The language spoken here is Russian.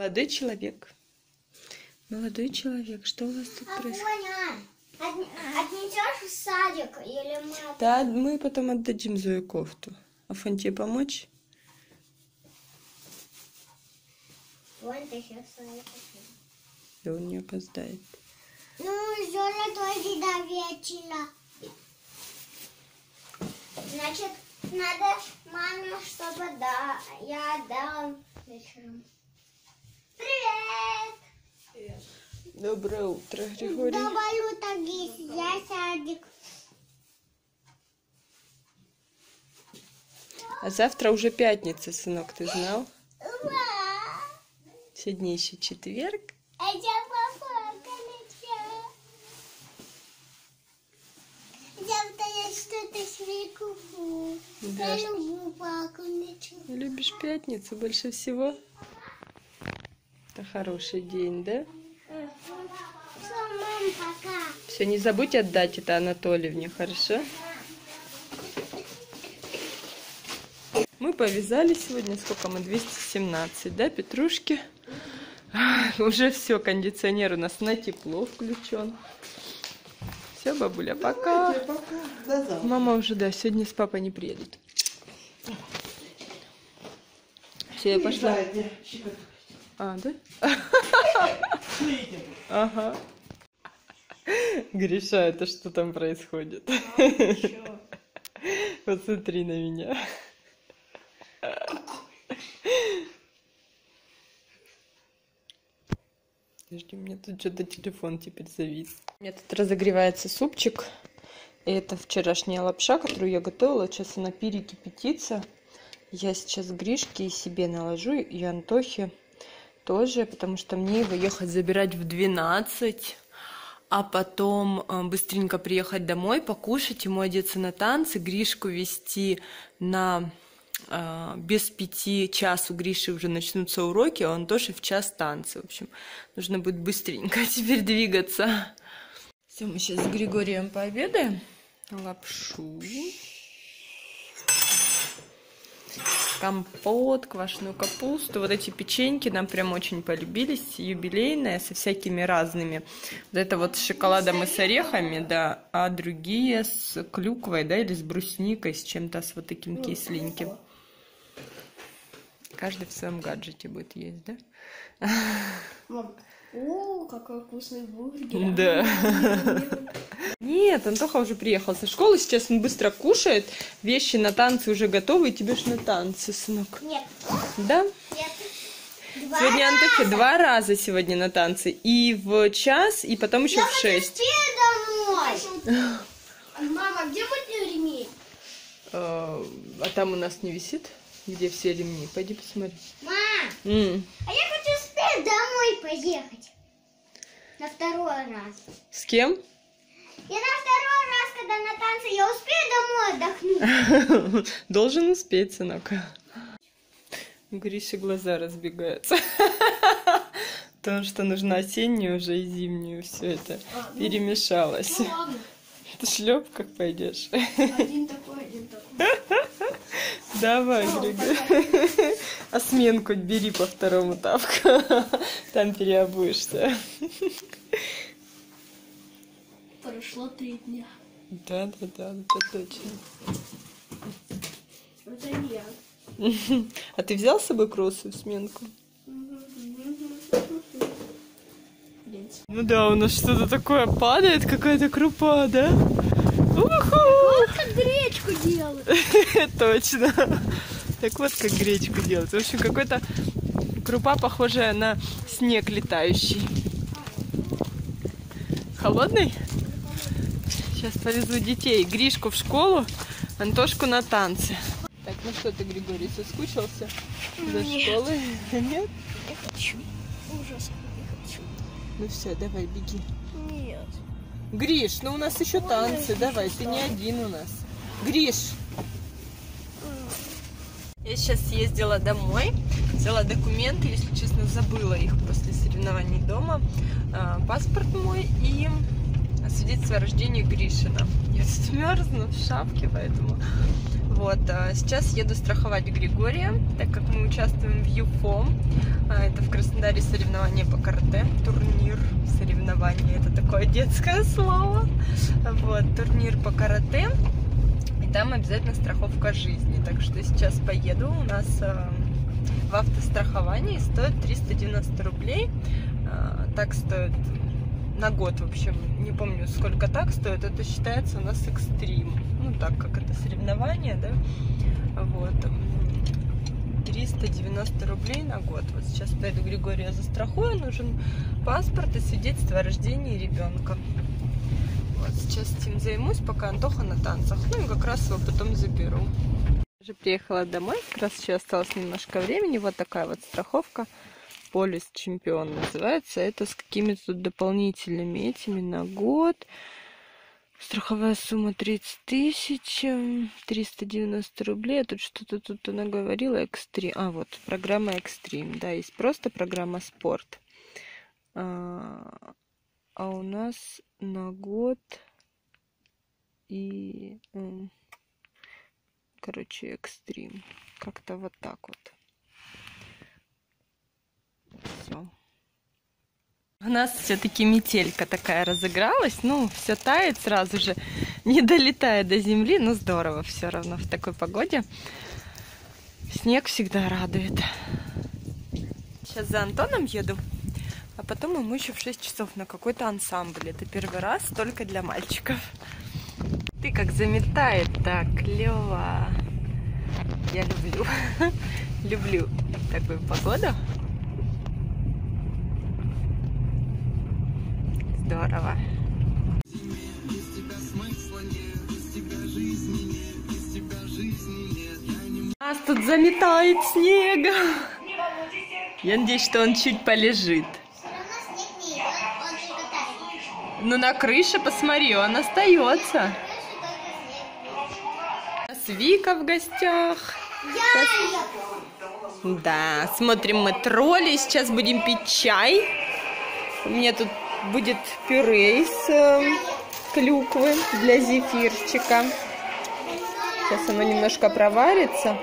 Молодой человек. Молодой человек, что у вас тут происходит? Афоня, отнесешь в садик или мы... Да, мы потом отдадим Зою кофту. Афон, тебе помочь? Вон ты сейчас. Да он не опоздает. Ну, Золя тоже до вечера. Значит, надо маме, чтобы да, я отдала вечером. Привет! Доброе утро, Григорий. Давай так есть, я садик. А завтра уже пятница, сынок, ты знал? Сегодня еще четверг. А я. Завтра я что-то себе куплю. Да. Я люблю плакать. Любишь пятницу больше всего? Это хороший день, да? Все, мам, пока. Все, не забудь отдать это Анатольевне, хорошо? Мы повязали сегодня, сколько мы, 217, да, петрушки? Уже все, кондиционер у нас на тепло включен. Все, бабуля, пока. Мама уже, да, сегодня с папой не приедут. Все, я пошла. А, да? Ага. Гриша, это что там происходит? Посмотри на меня. Подожди, у меня тут что-то телефон теперь завис. У меня тут разогревается супчик. И это вчерашняя лапша, которую я готовила. Сейчас она перекипятится. Я сейчас Гришке и себе наложу, и Антохе тоже, потому что мне его ехать забирать в 12, а потом э, быстренько приехать домой, покушать, ему одеться на танцы, Гришку вести на э, без пяти час у Гриши уже начнутся уроки, а он тоже в час танцы. В общем, нужно будет быстренько теперь двигаться. Все, мы сейчас с Григорием пообедаем. Лапшу. Компот, квашеную капусту. Вот эти печеньки нам прям очень полюбились. Юбилейные, со всякими разными. Вот это вот с шоколадом и с орехами, да. А другие с клюквой, да, или с брусникой, с чем-то, с вот таким кисленьким. Каждый в своем гаджете будет есть, да? Мам, о, какой вкусный бургер. Да. Нет, Антоха уже приехал со школы, сейчас он быстро кушает, вещи на танцы уже готовы, и тебе ж на танцы, сынок. Нет, Да? нет. Два Сегодня. Антохе два раза сегодня на танцы. И в час, и потом еще Я в хочу шесть. спеть домой. Мама, где мой ремень? Э, А там у нас не висит? Где все ремни? Пойди посмотри. Мам, М, а я хочу спеть домой поехать. На второй раз. С кем? Я на второй раз, когда на танцы, я успею домой отдохнуть. Должен успеть, сынок. У Гриши глаза разбегаются. Потому что нужно осеннюю уже и зимнюю все это перемешалось. Ну ладно, Ты шлеп как пойдешь? один такой, один такой. Давай, Григорий. А сменку бери по второму тапку. Там переобуешься. Прошло три дня. Да, да, да, это точно. Это не я. А ты взял с собой кроссы в сменку? Ну да, у нас что-то такое падает, какая-то крупа, да? Уху! Как гречку делают. Точно. Так вот, как гречку делать. В общем, какой-то крупа, похожая на снег летающий. Холодный? Сейчас повезу детей. Гришку в школу, Антошку на танцы. Так, ну что ты, Григорий, соскучился за школой? Нет? Я хочу. Ужас, не хочу. Ну все, давай, беги. Нет. Гриш, ну у нас еще танцы, давай, ты не один у нас. Гриш! Я сейчас съездила домой, взяла документы, если честно, забыла их после соревнований дома, а, паспорт мой и свидетельство о рождении Гришина. Я тут мерзну в шапке, поэтому Вот, а сейчас еду страховать Григория, так как мы участвуем в ЮФОМ. А, Это в Краснодаре соревнования по карате, турнир соревнования, это такое детское слово. Вот, турнир по карате. И там обязательно страховка жизни. Так что сейчас поеду. У нас а, в автостраховании стоит 390 рублей. Так стоит на год, в общем, не помню, сколько так стоит, это считается у нас экстрим. Ну, так как это соревнование, да, вот. м, 390 рублей на год. Вот сейчас поеду Григория застрахую, нужен паспорт и свидетельство о рождении ребенка. Вот, сейчас этим займусь, пока Антоха на танцах. Ну и как раз его потом заберу. Уже приехала домой, как раз еще осталось немножко времени. Вот такая вот страховка. Полис чемпион называется. Это с какими-то дополнительными этими на год. Страховая сумма 30 тысяч, м, 390 рублей. А тут что-то тут она говорила, экстрим. А, вот, программа экстрим. Да, есть просто программа спорт. А, а у нас на год и... м, Короче, экстрим. Как-то вот так вот. Все. У нас все-таки метелька такая разыгралась. Ну, все тает сразу же, не долетая до земли. Ну, здорово все равно в такой погоде. Снег всегда радует. Сейчас за Антоном еду. А потом ему еще в 6 часов на какой-то ансамбль. Это первый раз только для мальчиков. Ты как заметает, так клево. Я люблю. люблю такую погоду. Здорово. Нас тут заметает снега. Я надеюсь, что он чуть полежит. Ну на крыше, посмотри, он остается. У нас Вика в гостях. Да, смотрим мы тролли. Сейчас будем пить чай. У меня тут будет пюре из э, клюквы для зефирчика. Сейчас оно немножко проварится.